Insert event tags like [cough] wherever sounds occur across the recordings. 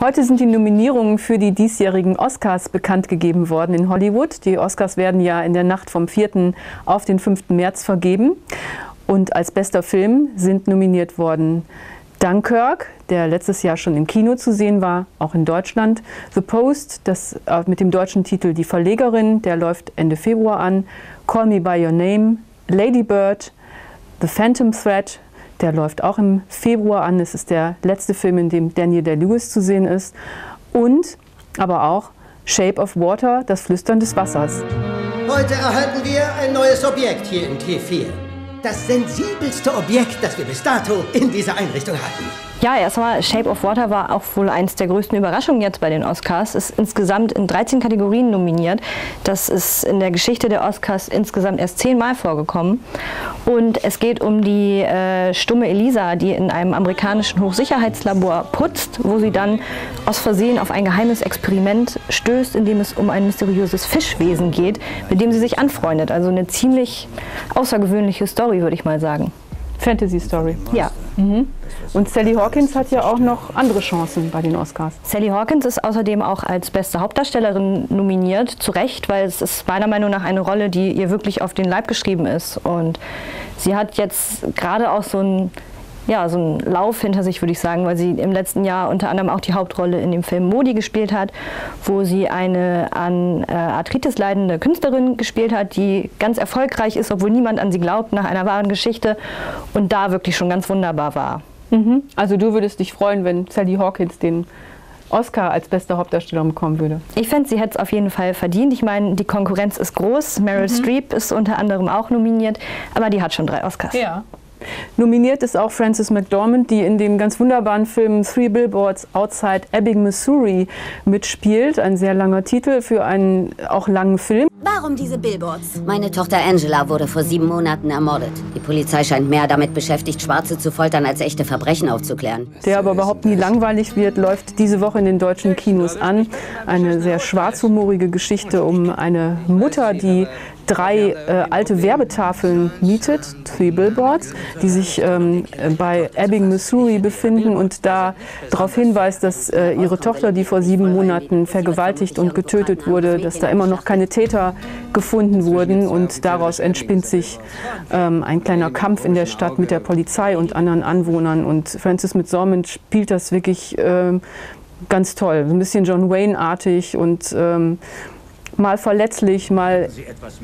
Heute sind die Nominierungen für die diesjährigen Oscars bekannt gegeben worden in Hollywood. Die Oscars werden ja in der Nacht vom 4. auf den 5. März vergeben. Und als bester Film sind nominiert worden Dunkirk, der letztes Jahr schon im Kino zu sehen war, auch in Deutschland. The Post, das äh, mit dem deutschen Titel Die Verlegerin, der läuft Ende Februar an. Call Me By Your Name, Lady Bird, The Phantom Thread, der läuft auch im Februar an. Es ist der letzte Film, in dem Daniel Day-Lewis zu sehen ist. Und aber auch Shape of Water, das Flüstern des Wassers. Heute erhalten wir ein neues Objekt hier in T4. Das sensibelste Objekt, das wir bis dato in dieser Einrichtung hatten. Ja, erstmal Shape of Water war auch wohl eins der größten Überraschungen jetzt bei den Oscars. Ist insgesamt in 13 Kategorien nominiert. Das ist in der Geschichte der Oscars insgesamt erst zehnmal vorgekommen. Und es geht um die äh, stumme Elisa, die in einem amerikanischen Hochsicherheitslabor putzt, wo sie dann aus Versehen auf ein geheimes Experiment stößt, in dem es um ein mysteriöses Fischwesen geht, mit dem sie sich anfreundet. Also eine ziemlich außergewöhnliche Story, würde ich mal sagen. Fantasy Story. Ja. Mhm. Und Sally Hawkins hat ja auch noch andere Chancen bei den Oscars. Sally Hawkins ist außerdem auch als beste Hauptdarstellerin nominiert, zu Recht, weil es ist meiner Meinung nach eine Rolle, die ihr wirklich auf den Leib geschrieben ist. Und sie hat jetzt gerade auch so ein ja, so einen Lauf hinter sich, würde ich sagen, weil sie im letzten Jahr unter anderem auch die Hauptrolle in dem Film Modi gespielt hat, wo sie eine an äh, Arthritis leidende Künstlerin gespielt hat, die ganz erfolgreich ist, obwohl niemand an sie glaubt, nach einer wahren Geschichte und da wirklich schon ganz wunderbar war. Mhm. Also du würdest dich freuen, wenn Sally Hawkins den Oscar als beste Hauptdarstellerin bekommen würde? Ich fände, sie hätte es auf jeden Fall verdient. Ich meine, die Konkurrenz ist groß. Meryl mhm. Streep ist unter anderem auch nominiert, aber die hat schon drei Oscars. Ja. Nominiert ist auch Frances McDormand, die in dem ganz wunderbaren Film Three Billboards Outside Ebbing, Missouri mitspielt. Ein sehr langer Titel für einen auch langen Film. Warum diese Billboards? Meine Tochter Angela wurde vor sieben Monaten ermordet. Die Polizei scheint mehr damit beschäftigt, Schwarze zu foltern, als echte Verbrechen aufzuklären. Der aber überhaupt nie langweilig wird, läuft diese Woche in den deutschen Kinos an. Eine sehr schwarzhumorige Geschichte um eine Mutter, die drei äh, alte Werbetafeln mietet, Three Billboards, die sich ähm, bei Ebbing, Missouri befinden und da darauf hinweist, dass äh, ihre Tochter, die vor sieben Monaten vergewaltigt und getötet wurde, dass da immer noch keine Täter gefunden wurden und daraus entspinnt sich ähm, ein kleiner Kampf in der Stadt mit der Polizei und anderen Anwohnern und Francis McDormand spielt das wirklich ähm, ganz toll, ein bisschen John Wayne-artig und ähm, mal verletzlich, mal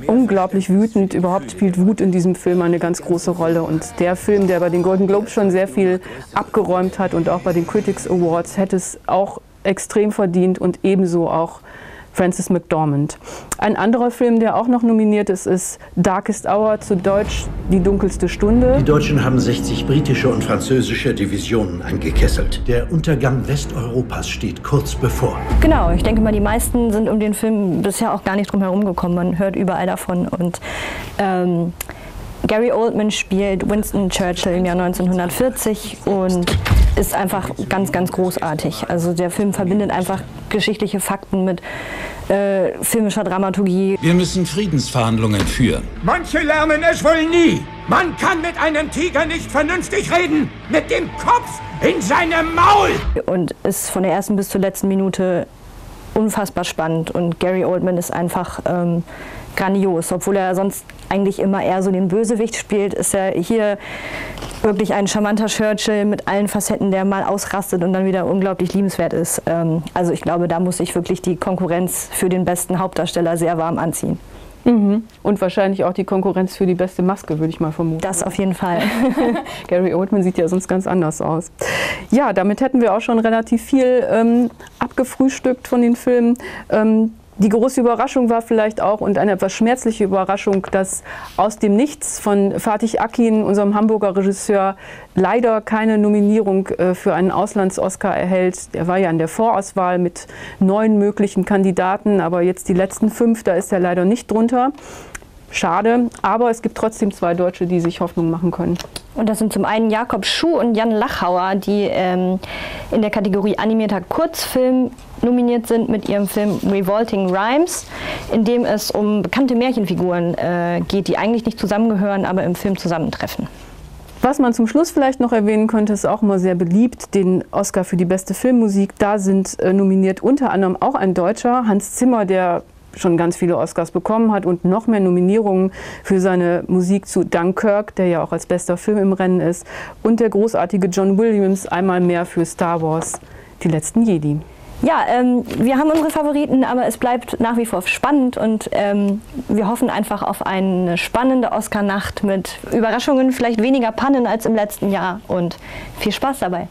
unglaublich wütend. Überhaupt spielt Wut in diesem Film eine ganz große Rolle. Und der Film, der bei den Golden Globes schon sehr viel abgeräumt hat und auch bei den Critics Awards, hätte es auch extrem verdient und ebenso auch Francis McDormand. Ein anderer Film, der auch noch nominiert ist, ist Darkest Hour, zu Deutsch Die dunkelste Stunde. Die Deutschen haben 60 britische und französische Divisionen angekesselt. Der Untergang Westeuropas steht kurz bevor. Genau, ich denke mal, die meisten sind um den Film bisher auch gar nicht drum herum gekommen. Man hört überall davon und ähm, Gary Oldman spielt Winston Churchill im Jahr 1940 und ist einfach ganz, ganz großartig. Also der Film verbindet einfach geschichtliche Fakten mit äh, filmischer Dramaturgie. Wir müssen Friedensverhandlungen führen. Manche lernen es wohl nie. Man kann mit einem Tiger nicht vernünftig reden. Mit dem Kopf in seinem Maul. Und ist von der ersten bis zur letzten Minute unfassbar spannend. Und Gary Oldman ist einfach ähm, grandios. Obwohl er sonst eigentlich immer eher so den Bösewicht spielt, ist er hier wirklich ein charmanter Churchill mit allen Facetten, der mal ausrastet und dann wieder unglaublich liebenswert ist. Ähm, also ich glaube, da muss sich wirklich die Konkurrenz für den besten Hauptdarsteller sehr warm anziehen. Mhm. Und wahrscheinlich auch die Konkurrenz für die beste Maske, würde ich mal vermuten. Das auf jeden Fall. [laughs] Gary Oldman sieht ja sonst ganz anders aus. Ja, damit hätten wir auch schon relativ viel ähm, abgefrühstückt von den Filmen. Ähm, die große Überraschung war vielleicht auch und eine etwas schmerzliche Überraschung, dass aus dem Nichts von Fatih Akin, unserem Hamburger Regisseur, leider keine Nominierung äh, für einen Auslands-Oscar erhält. Er war ja in der Vorauswahl mit neun möglichen Kandidaten, aber jetzt die letzten fünf, da ist er leider nicht drunter. Schade, aber es gibt trotzdem zwei Deutsche, die sich Hoffnung machen können. Und das sind zum einen Jakob Schuh und Jan Lachauer, die ähm, in der Kategorie animierter Kurzfilm nominiert sind mit ihrem Film Revolting Rhymes, in dem es um bekannte Märchenfiguren äh, geht, die eigentlich nicht zusammengehören, aber im Film zusammentreffen. Was man zum Schluss vielleicht noch erwähnen könnte, ist auch immer sehr beliebt, den Oscar für die beste Filmmusik. Da sind äh, nominiert unter anderem auch ein Deutscher, Hans Zimmer, der schon ganz viele Oscars bekommen hat und noch mehr Nominierungen für seine Musik zu Dunkirk, der ja auch als bester Film im Rennen ist, und der großartige John Williams einmal mehr für Star Wars, die letzten Jedi. Ja, ähm, wir haben unsere Favoriten, aber es bleibt nach wie vor spannend und ähm, wir hoffen einfach auf eine spannende Oscar-Nacht mit Überraschungen, vielleicht weniger Pannen als im letzten Jahr und viel Spaß dabei.